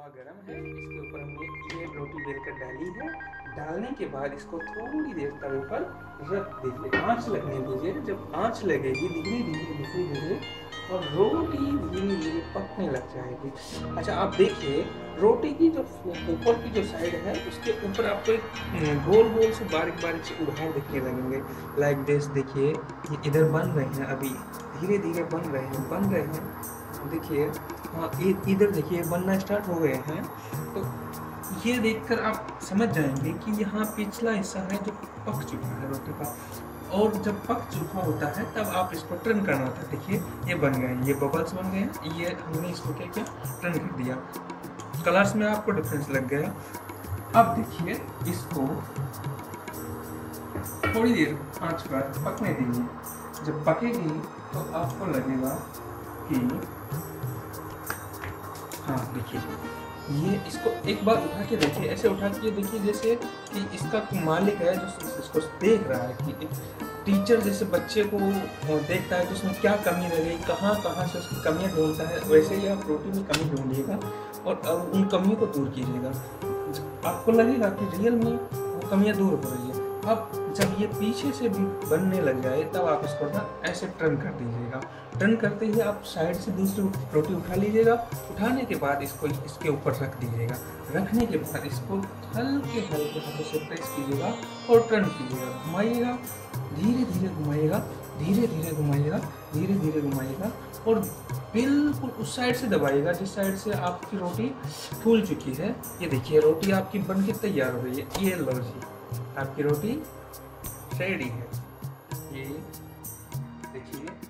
तवा गरम है, इसके ऊपर हमने ये रोटी बेलकर डाली है। डालने के बाद इसको थोड़ी देर तवे पर रख दीजिए। आँच लगने दीजिए, जब आँच लगेगी, धीरे धीरे धीरे धीरे, और रोटी धीरे धीरे पकने लग जाएगी। अच्छा आप देखिए, रोटी की जो ऊपर की जो साइड है, उसके ऊपर आपको एक गोल गोल से बारीक बारीक से उभार दिखने लगेंगे। लाइक दिस देखिए, ये इधर बन रहे हैं अभी। धीरे धीरे बन रहे हैं, बन रहे हैं। देखिए हाँ इधर देखिए, बनना स्टार्ट हो गए हैं। तो ये देखकर आप समझ जाएँगे कि यहाँ पिछला हिस्सा है जो पक चुका है रोटी का। और जब पक चुका होता है, तब आप इसको टर्न करना होता है। देखिए, ये बन गए ये बबल्स बन गए ये हमने इसको क्या किया? टर्न कर दिया। कलर्स में आपको डिफरेंस लग गया। अब देखिए, इसको थोड़ी देर आँच पर पकने दीजिए जब पकेगी तो आपको लगेगा हाँ देखिए। ये इसको एक बार उठा के देखिए, ऐसे उठा के देखिए जैसे कि इसका मालिक है जो इसको देख रहा है कि टीचर जैसे बच्चे को देखता है कि उसमें क्या कमी रह गई, कहाँ कहाँ से उसकी कमियाँ ढूंढता है, वैसे ही आप रोटी में कमी ढूंढिएगा और उन कमियों को दूर कीजिएगा। आपको लगेगा कि रियल में वो कमियाँ दूर हो रही है। अब जब ये पीछे से भी बनने लग जाए, तब आप इसको ना ऐसे टर्न कर दीजिएगा। टर्न करते ही आप साइड से दूसरी रोटी उठा लीजिएगा। उठाने के बाद इसको इसके ऊपर रख दीजिएगा। रखने के बाद इसको हल्के हल्के हाथों से प्रेस कीजिएगा और टर्न कीजिएगा। घुमाइएगा धीरे धीरे घुमाइएगा धीरे धीरे घुमाइएगा धीरे धीरे घुमाइएगा और बिल्कुल उस साइड से दबाइएगा जिस साइड से आपकी रोटी फूल चुकी है। ये देखिए, रोटी आपकी बन के तैयार हो गई है। ये लो जी। आपकी रोटी रेडी है। ये देखिए।